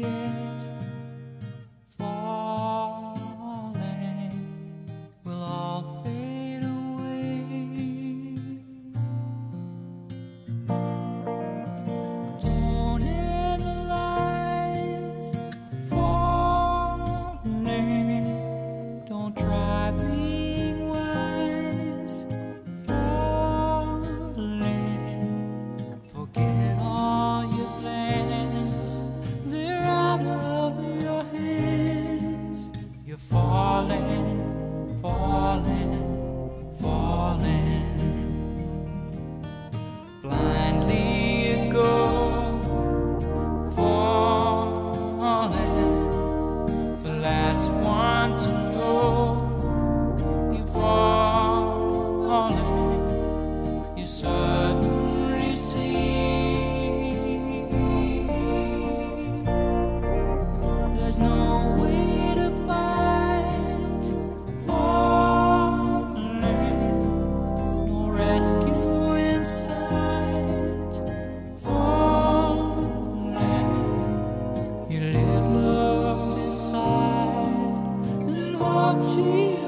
As and hope